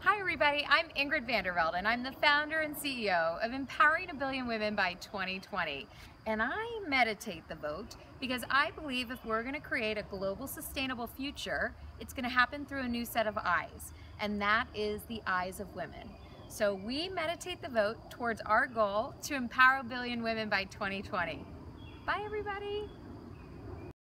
Hi everybody, I'm Ingrid Vanderveldt and I'm the founder and CEO of Empowering a Billion Women by 2020. And I meditate the vote because I believe if we're gonna create a global sustainable future, it's gonna happen through a new set of eyes. And that is the eyes of women. So we meditate the vote towards our goal to empower a billion women by 2020. Bye everybody.